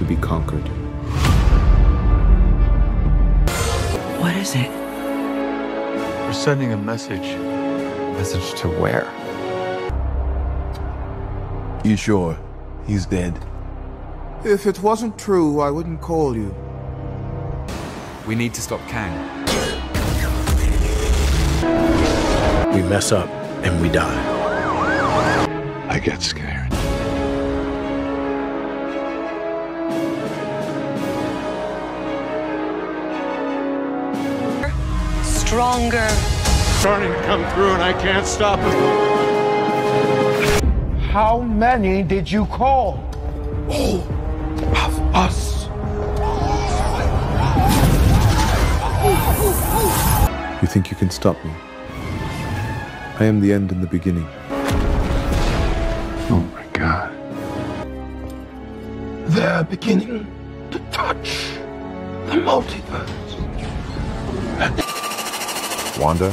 to be conquered. What is it? We're sending a message. Message to where? You sure he's dead? If it wasn't true, I wouldn't call you. We need to stop Kang. We mess up and we die. I get scared. Stronger. Starting to come through and I can't stop it. How many did you call? All of us. You think you can stop me? I am the end and the beginning. Oh my god. They're beginning to touch the multiverse. Wanda,